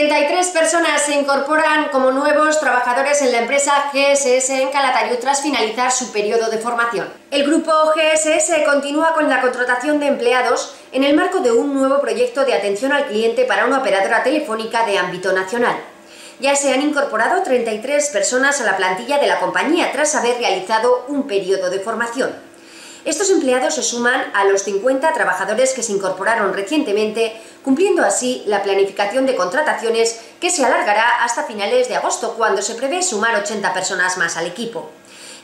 33 personas se incorporan como nuevos trabajadores en la empresa GSS en Calatayud tras finalizar su periodo de formación. El grupo GSS continúa con la contratación de empleados en el marco de un nuevo proyecto de atención al cliente para una operadora telefónica de ámbito nacional. Ya se han incorporado 33 personas a la plantilla de la compañía tras haber realizado un periodo de formación. Estos empleados se suman a los 50 trabajadores que se incorporaron recientemente, cumpliendo así la planificación de contrataciones que se alargará hasta finales de agosto, cuando se prevé sumar 80 personas más al equipo.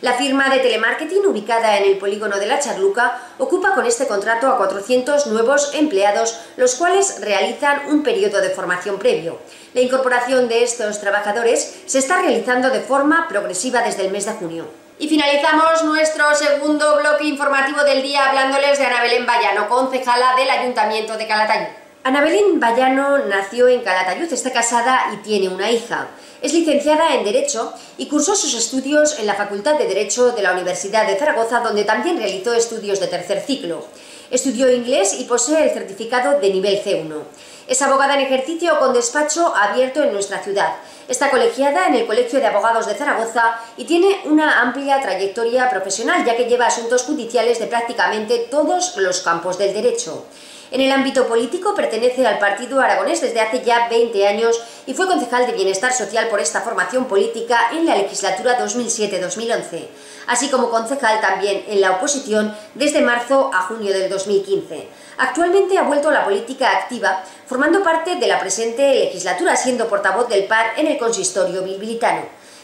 La firma de telemarketing, ubicada en el polígono de la Charluca, ocupa con este contrato a 400 nuevos empleados, los cuales realizan un periodo de formación previo. La incorporación de estos trabajadores se está realizando de forma progresiva desde el mes de junio. Y finalizamos nuestro segundo bloque informativo del día hablándoles de Ana Belén Bayano, concejala del Ayuntamiento de Calatayud. Ana Belén Bayano nació en Calatayud, está casada y tiene una hija. Es licenciada en Derecho y cursó sus estudios en la Facultad de Derecho de la Universidad de Zaragoza, donde también realizó estudios de tercer ciclo. Estudió inglés y posee el certificado de nivel C1. Es abogada en ejercicio con despacho abierto en nuestra ciudad. Está colegiada en el Colegio de Abogados de Zaragoza y tiene una amplia trayectoria profesional, ya que lleva asuntos judiciales de prácticamente todos los campos del derecho. En el ámbito político pertenece al Partido Aragonés desde hace ya 20 años y fue concejal de Bienestar Social por esta formación política en la legislatura 2007-2011, así como concejal también en la oposición desde marzo a junio del 2015. Actualmente ha vuelto a la política activa, formando parte de la presente legislatura, siendo portavoz del PAR en el consistorio bilbilitano.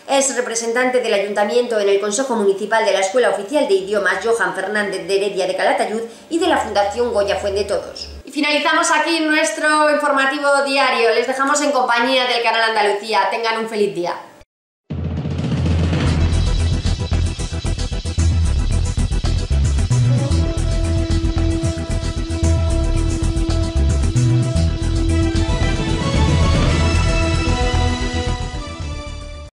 Es representante del Ayuntamiento en el Consejo Municipal de la Escuela Oficial de Idiomas Johan Fernández de Heredia de Calatayud y de la Fundación Goya Fuente Todos. Y finalizamos aquí nuestro informativo diario. Les dejamos en compañía del canal Andalucía. Tengan un feliz día.